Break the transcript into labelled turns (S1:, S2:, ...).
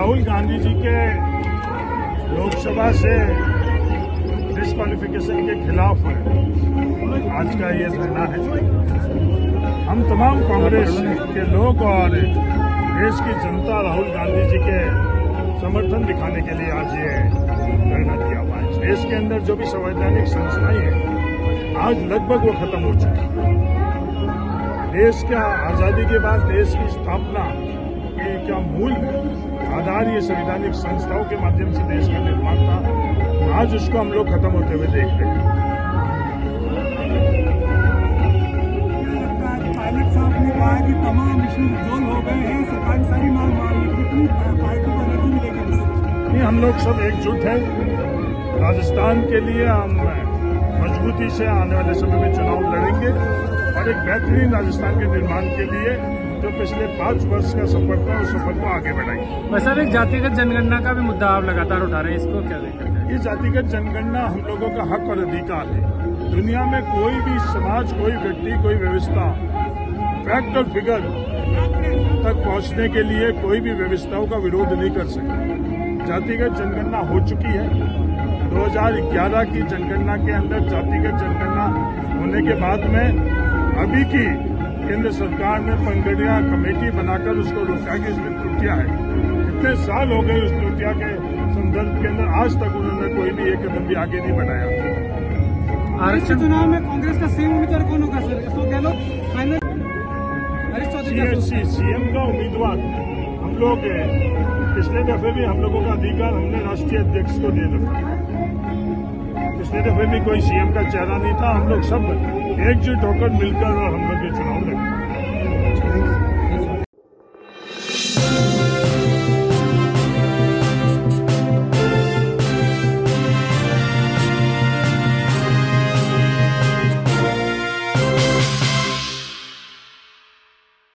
S1: राहुल गांधी जी के लोकसभा से डिस्कालिफिकेशन के खिलाफ है। आज का ये धरना है। हम तमाम कांग्रेस के लोग और देश की जनता राहुल गांधी जी के समर्थन दिखाने के लिए आज ये धरना दिया हुआ है। देश के अंदर जो भी संवैधानिक संस्थाएँ हैं, आज लगभग वो खत्म हो चुकी है। देश का आज़ादी के बाद देश की स्थापना के क्या मूल आधार ये संवैधानिक संस्थाओं के माध्यम से देश का निर्माण था आज उसको हम लोग खत्म होते हुए देख रहे हैं।
S2: पायलट साहब ने कहा कि तमाम इशू रिजोल्व हो गए हैं सरकार सारी मांग मान ली कितनी पार्टी को एनर्जी मिलेगी?
S1: नहीं हम लोग सब एकजुट हैं। राजस्थान के लिए हम मजबूती से आने वाले समय में चुनाव लड़ेंगे और एक बेहतरीन राजस्थान के निर्माण के लिए जो पिछले पाँच वर्ष का सफ़र था उस सफ़र को आगे बढ़ाएँगे
S3: वैसे एक जातिगत जनगणना का भी मुद्दा आप लगातार उठा रहे हैं इसको क्या देखते हैं
S1: ये जातिगत जनगणना हम लोगों का हक और अधिकार है। दुनिया में कोई भी समाज कोई व्यक्ति कोई व्यवस्था फैक्ट और फिगर तक पहुँचने के लिए कोई भी व्यवस्थाओं का विरोध नहीं कर सकता। जातिगत जनगणना हो चुकी है। 2011 की जनगणना के अंदर जातिगत जनगणना होने के बाद में अभी की केंद्र सरकार ने पंगड़िया कमेटी बनाकर उसको रोका कि इसमें त्रुटियाँ हैं। इतने साल हो गए उस त्रुटिया के संदर्भ के अंदर आज तक उन्होंने कोई भी एक कदम भी आगे नहीं बढ़ाया
S3: आरक्षण
S2: चुनाव में कांग्रेस का सीएम उम्मीदवार कौन होगा sir? Ashok Gehlot? Final?
S1: CM का उम्मीदवार। हम लोग। पिछले दफे भी हम लोगों का अधिकार हमने राष्ट्रीय अध्यक्ष को दे रखा पिछले दफे भी कोई सीएम का चेहरा नहीं था। हम लोग सब एकजुट होकर मिलकर और हम लोग ये चुनाव